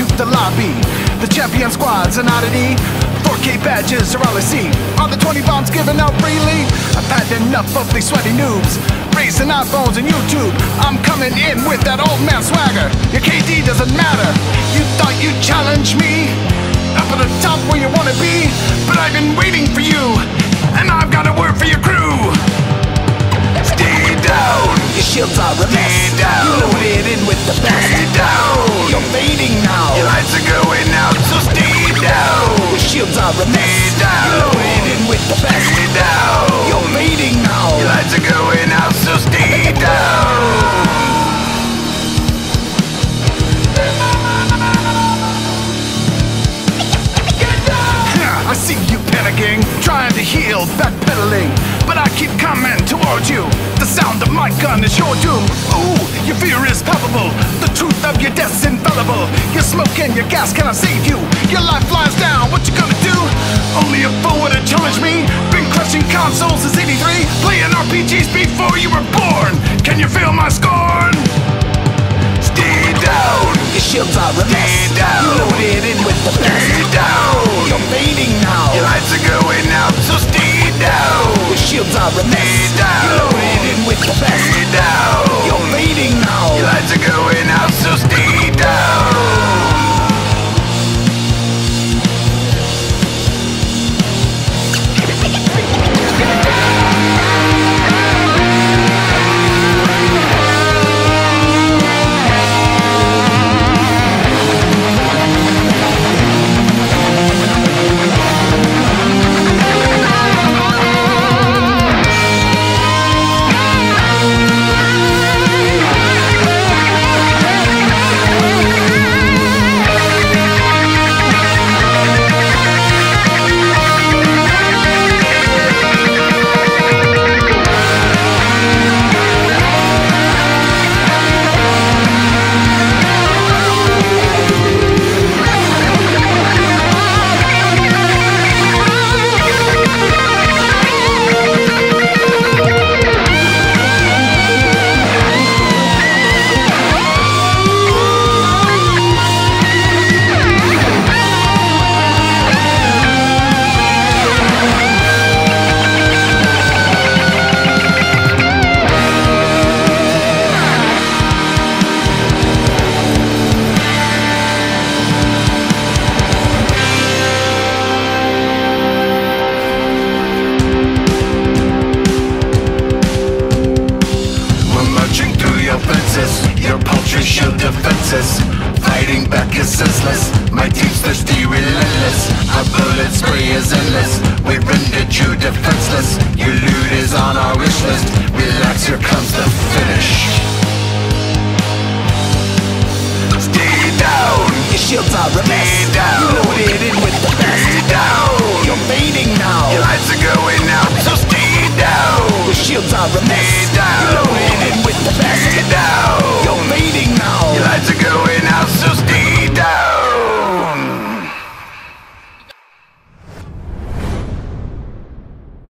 into the lobby. The champion squad's an oddity. 4K badges are all I see. Are the 20 bombs given out freely? I've had enough of these sweaty noobs. Raising iPhones and YouTube. I'm coming in with that old man swagger. Your KD doesn't matter. You thought you'd challenge me? Up at the top where you wanna be. But I've been waiting for you. And I've got a word for your crew. Stay down. Your shields are a mess. Stay down. You loaded in with the see you panicking, trying to heal, backpedaling. But I keep coming towards you. The sound of my gun is your doom. Ooh, your fear is palpable. The truth of your death's infallible. Your smoke and your gas cannot save you. Your life flies down, what you gonna do? Only a fool would have challenged me. Been crushing consoles since 83. Playing RPGs before you were born. Can you feel my scorn? Stay down. Your shields are a mess. Stay down. You loaded in with the best. Stay down. You're fading now. Your lights are going out, so stay down. Your shields are a mess. Stay down. You loaded in with the best. Stay down. You're fading now. Your lights are going out, so stay Your paltry shield defenses. Fighting back is senseless. My team's thirsty, relentless. Our bullet spray is endless. We rendered you defenseless. Your loot is on our wish list. Relax, here comes the finish. Stay down! Your shields are